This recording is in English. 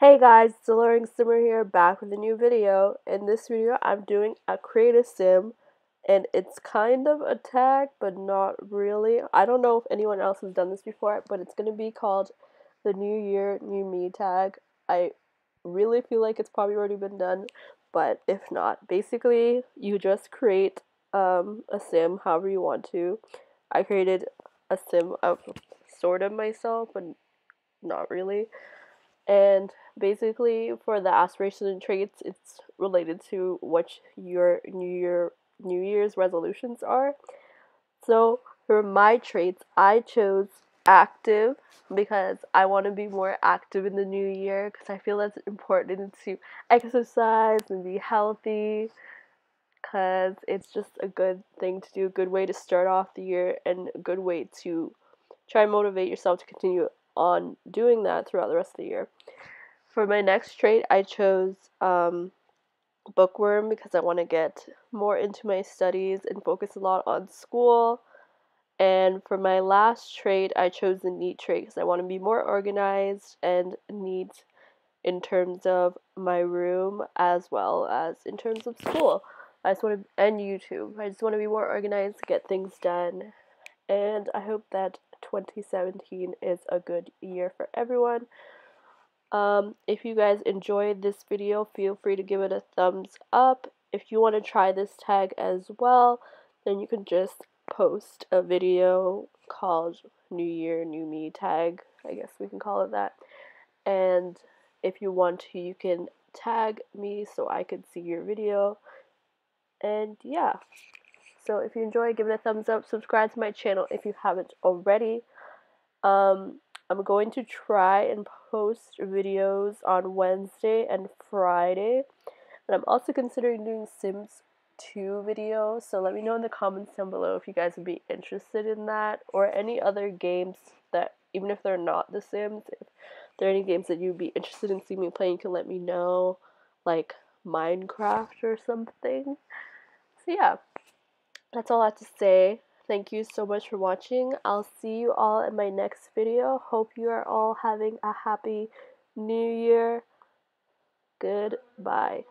Hey guys, it's Alluring Simmer here, back with a new video. In this video, I'm doing a create a sim, and it's kind of a tag, but not really. I don't know if anyone else has done this before, but it's going to be called the New Year, New Me tag. I really feel like it's probably already been done, but if not, basically, you just create um, a sim however you want to. I created a sim of sort of myself, but not really. And basically, for the aspirations and traits, it's related to what your New Year New Year's resolutions are. So for my traits, I chose active because I want to be more active in the new year because I feel that's important to exercise and be healthy because it's just a good thing to do, a good way to start off the year, and a good way to try and motivate yourself to continue on doing that throughout the rest of the year. For my next trait, I chose um, bookworm because I want to get more into my studies and focus a lot on school. And for my last trait, I chose the neat trait because I want to be more organized and neat in terms of my room as well as in terms of school. I just want to, and YouTube. I just want to be more organized, get things done, and I hope that 2017 is a good year for everyone. Um, if you guys enjoyed this video, feel free to give it a thumbs up. If you want to try this tag as well, then you can just post a video called New Year, New Me tag. I guess we can call it that. And if you want to, you can tag me so I could see your video. And yeah. So if you enjoy, give it a thumbs up. Subscribe to my channel if you haven't already. Um, I'm going to try and post videos on Wednesday and Friday. And I'm also considering doing Sims 2 videos. So let me know in the comments down below if you guys would be interested in that or any other games that, even if they're not The Sims, if there are any games that you'd be interested in seeing me play, you can let me know. Like Minecraft or something. So yeah, that's all I have to say. Thank you so much for watching. I'll see you all in my next video. Hope you are all having a happy new year. Goodbye.